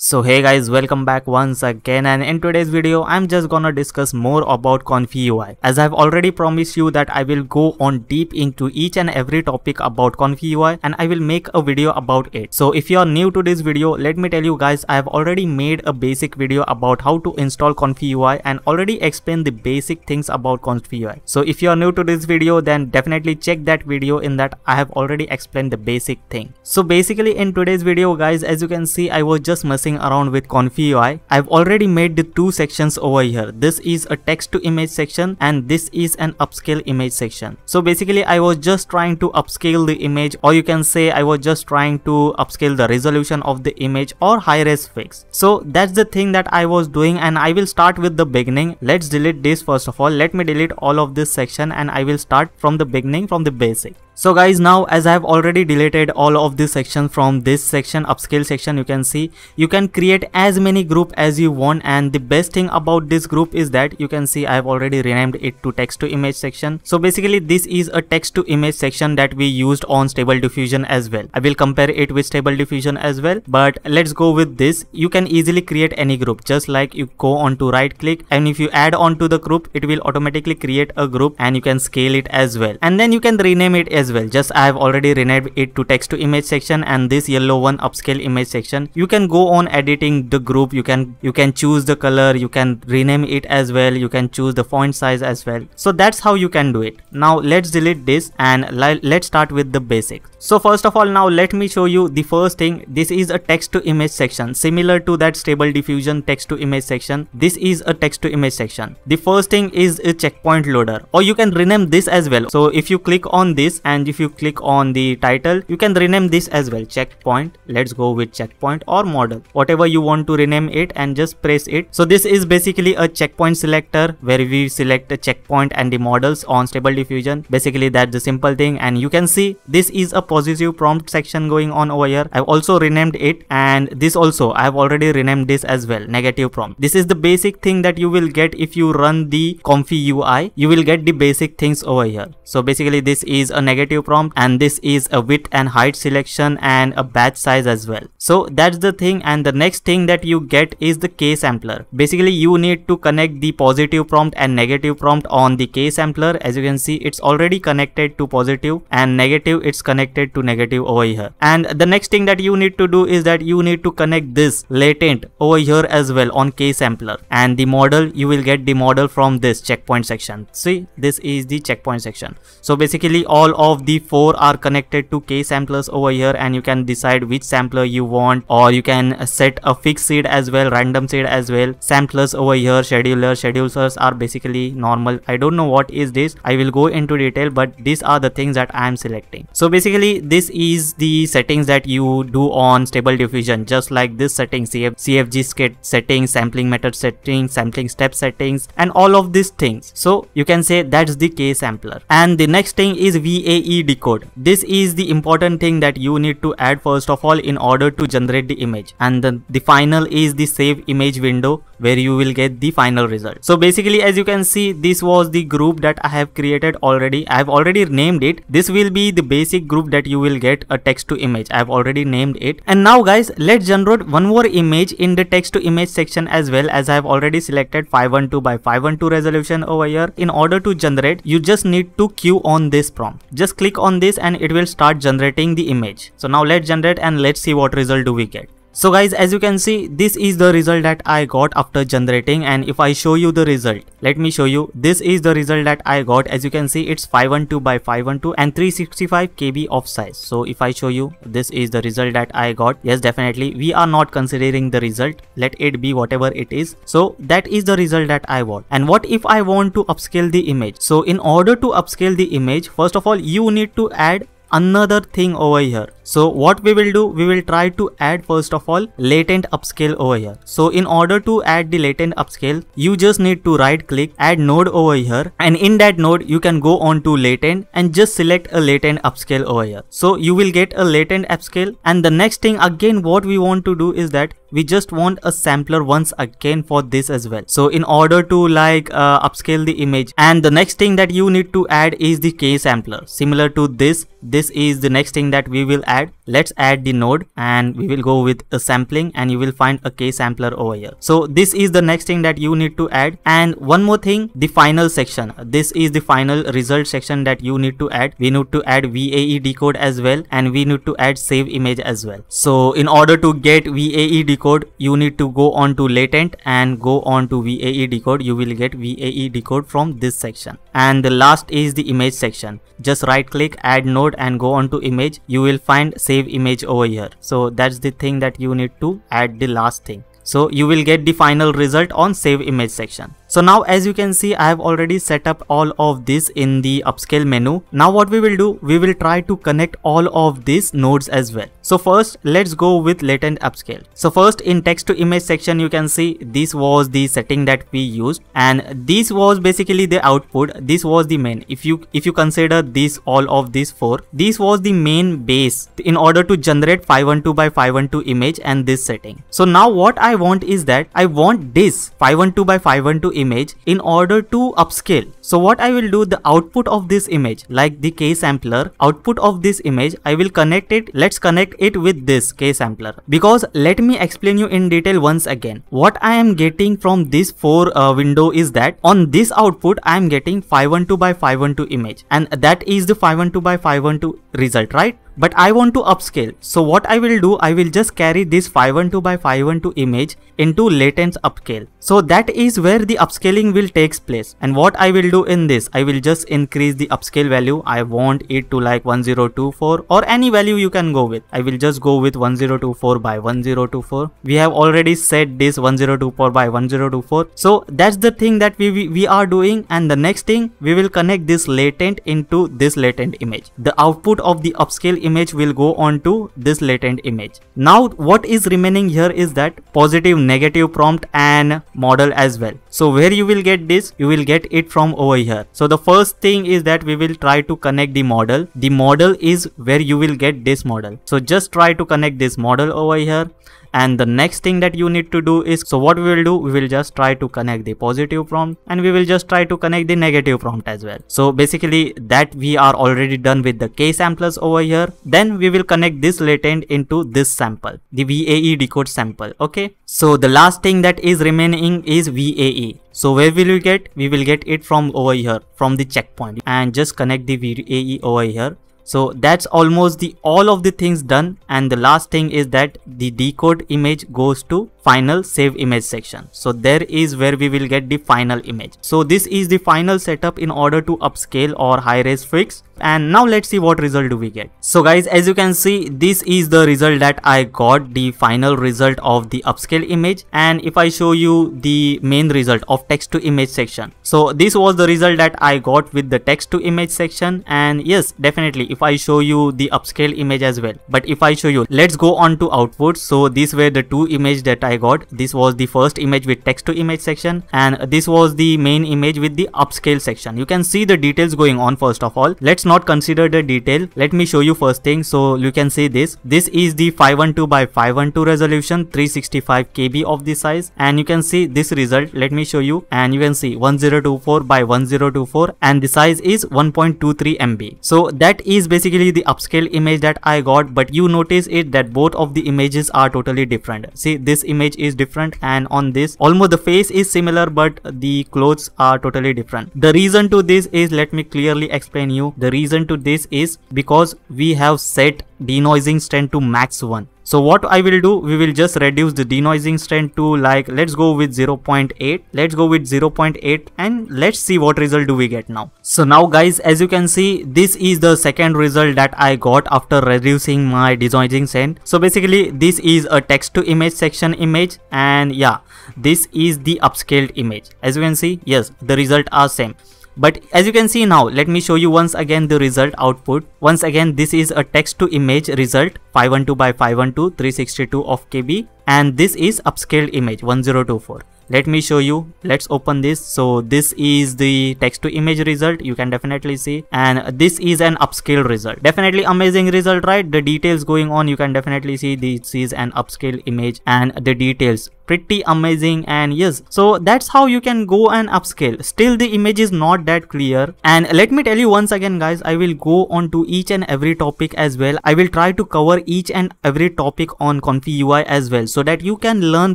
So hey guys welcome back once again and in today's video I'm just gonna discuss more about Comfy UI. As I've already promised you that I will go on deep into each and every topic about Comfy UI and I will make a video about it. So if you are new to this video let me tell you guys I have already made a basic video about how to install Comfy UI and already explained the basic things about Comfy UI. So if you are new to this video then definitely check that video in that I have already explained the basic thing. So basically in today's video guys as you can see I was just messing around with Comfy UI. I've already made the two sections over here. This is a text to image section and this is an upscale image section. So basically I was just trying to upscale the image or you can say I was just trying to upscale the resolution of the image or high res fix. So that's the thing that I was doing and I will start with the beginning. Let's delete this first of all. Let me delete all of this section and I will start from the beginning from the basic. So guys now as I have already deleted all of this section from this section upscale section you can see you can create as many group as you want and the best thing about this group is that you can see I have already renamed it to text to image section. So basically this is a text to image section that we used on stable diffusion as well. I will compare it with stable diffusion as well but let's go with this. You can easily create any group just like you go on to right click and if you add on to the group it will automatically create a group and you can scale it as well and then you can rename it as well. Just I have already renamed it to text to image section and this yellow one upscale image section. You can go on editing the group. You can you can choose the color. You can rename it as well. You can choose the font size as well. So that's how you can do it. Now let's delete this and let's start with the basics. So first of all now let me show you the first thing. This is a text to image section. Similar to that stable diffusion text to image section this is a text to image section. The first thing is a checkpoint loader or you can rename this as well. So if you click on this and if you click on the title you can rename this as well. Checkpoint. Let's go with checkpoint or model. Whatever you want to rename it and just press it. So this is basically a checkpoint selector where we select a checkpoint and the models on stable diffusion. Basically that's the simple thing. And you can see this is a positive prompt section going on over here. I've also renamed it. And this also i've already renamed this as well. Negative prompt. This is the basic thing that you will get if you run the comfy ui you will get the basic things over here. So basically this is a negative prompt and this is a width and height selection and a batch size as well. So that's the thing and the next thing that you get is the k sampler. Basically you need to connect the positive prompt and negative prompt on the k sampler. As you can see it's already connected to positive and negative it's connected to negative over here. And the next thing that you need to do is that you need to connect this latent over here as well on k sampler. And the model you will get the model from this checkpoint section. See this is the checkpoint section. So basically all of the four are connected to k samplers over here and you can decide which sampler you want or you can set a fixed seed as well random seed as well. Samplers over here scheduler schedulers are basically normal. I don't know what is this. I will go into detail but these are the things that i am selecting. So basically this is the settings that you do on stable diffusion just like this setting CF, cfg settings sampling method settings sampling step settings and all of these things. So you can say that's the k sampler. And the next thing is vae decode. This is the important thing that you need to add first of all in order to generate the image. And then the final is the save image window where you will get the final result. So basically as you can see this was the group that i have created already. I have already named it. This will be the basic group that you will get a text to image. I have already named it. And now guys let's generate one more image in the text to image section as well as i have already selected 512 by 512 resolution over here. In order to generate you just need to queue on this prompt. Just click on this and it will start generating the image. So now let's generate and let's see what result do we get so guys as you can see this is the result that I got after generating. And if I show you the result let me show you. This is the result that I got. As you can see it's 512 by 512 and 365 KB of size. So if I show you this is the result that I got. Yes definitely we are not considering the result. Let it be whatever it is. So that is the result that I want. And what if I want to upscale the image? So in order to upscale the image first of all you need to add another thing over here so what we will do we will try to add first of all latent upscale over here. So in order to add the latent upscale you just need to right click add node over here. And in that node you can go on to latent and just select a latent upscale over here. So you will get a latent upscale. And the next thing again what we want to do is that we just want a sampler once again for this as well. So in order to like uh, upscale the image. And the next thing that you need to add is the k sampler. Similar to this this is the next thing that we will add let's add the node and we will go with a sampling and you will find a k sampler over here. So this is the next thing that you need to add. And one more thing the final section. This is the final result section that you need to add. We need to add vae decode as well and we need to add save image as well. So in order to get vae decode you need to go on to latent and go on to vae decode. You will get vae decode from this section. And the last is the image section. Just right click add node and go on to image. You will find save image over here. So that's the thing that you need to add the last thing. So you will get the final result on save image section so now as you can see I have already set up all of this in the upscale menu. Now what we will do, we will try to connect all of these nodes as well. So first let's go with latent upscale. So first in text to image section you can see this was the setting that we used and this was basically the output. This was the main. If you if you consider this all of these four, this was the main base in order to generate 512 by 512 image and this setting. So now what I want is that I want this 512 by 512 image in order to upscale. So what I will do the output of this image like the K sampler output of this image I will connect it let's connect it with this K sampler because let me explain you in detail once again. What I am getting from this 4 uh, window is that on this output I am getting 512 by 512 image. And that is the 512 by 512 result right but I want to upscale. So what I will do, I will just carry this 512 by 512 image into latent upscale. So that is where the upscaling will takes place. And what I will do in this, I will just increase the upscale value. I want it to like 1024 or any value you can go with. I will just go with 1024 by 1024. We have already set this 1024 by 1024. So that's the thing that we, we, we are doing. And the next thing, we will connect this latent into this latent image. The output of the upscale image will go on to this latent image. Now what is remaining here is that positive negative prompt and model as well. So where you will get this, you will get it from over here. So the first thing is that we will try to connect the model. The model is where you will get this model. So just try to connect this model over here and the next thing that you need to do is so what we will do we will just try to connect the positive prompt and we will just try to connect the negative prompt as well. So basically that we are already done with the k samplers over here. Then we will connect this latent into this sample the vae decode sample okay? So the last thing that is remaining is vae so where will we get? We will get it from over here from the checkpoint. And just connect the vae over here so that's almost the all of the things done. And the last thing is that the decode image goes to final save image section. So there is where we will get the final image. So this is the final setup in order to upscale or high res fix. And now let's see what result do we get. So guys as you can see this is the result that i got the final result of the upscale image. And if i show you the main result of text to image section. So this was the result that i got with the text to image section. And yes definitely if i show you the upscale image as well. But if i show you let's go on to output. So these were the two image that i got this was the first image with text to image section and this was the main image with the upscale section. You can see the details going on first of all. Let's not consider the detail. Let me show you first thing. So you can see this. This is the 512 by 512 resolution 365 kb of the size. And you can see this result. Let me show you. And you can see 1024 by 1024 and the size is 1.23 mb so that is basically the upscale image that i got but you notice it that both of the images are totally different. See this image is different and on this almost the face is similar but the clothes are totally different. The reason to this is let me clearly explain you. The reason to this is because we have set denoising strength to max 1 so what I will do, we will just reduce the denoising strength to like, let's go with 0.8. Let's go with 0.8 and let's see what result do we get now. So now guys, as you can see, this is the second result that I got after reducing my denoising strength. So basically this is a text to image section image and yeah, this is the upscaled image. As you can see, yes, the result are same but as you can see now let me show you once again the result output. Once again this is a text to image result 512 by 512 362 of kb and this is upscaled image 1024 let me show you. Let's open this. So this is the text to image result. You can definitely see. And this is an upscale result. Definitely amazing result right? The details going on you can definitely see this is an upscale image. And the details pretty amazing and yes. So that's how you can go and upscale. Still the image is not that clear. And let me tell you once again guys i will go on to each and every topic as well. I will try to cover each and every topic on Comfy UI as well so that you can learn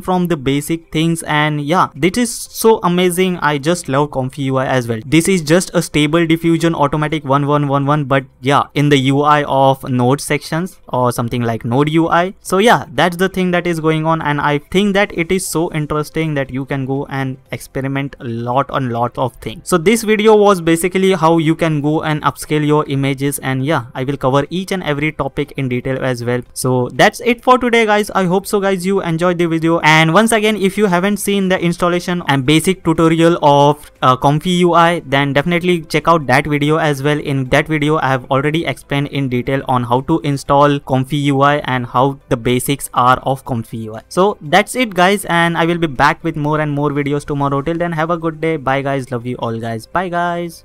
from the basic things. And yeah this is so amazing. I just love Comfy UI as well. This is just a stable diffusion automatic 1111 but yeah in the ui of node sections or something like node ui so yeah that's the thing that is going on. And i think that it is so interesting that you can go and experiment a lot on lot of things. So this video was basically how you can go and upscale your images and yeah i will cover each and every topic in detail as well. So that's it for today guys. I hope so guys you enjoyed the video. And once again if you haven't seen the installation and basic tutorial of uh, Comfy UI then definitely check out that video as well. In that video I have already explained in detail on how to install Comfy UI and how the basics are of Comfy UI so that's it guys and I will be back with more and more videos tomorrow. Till then have a good day. Bye guys. Love you all guys. Bye guys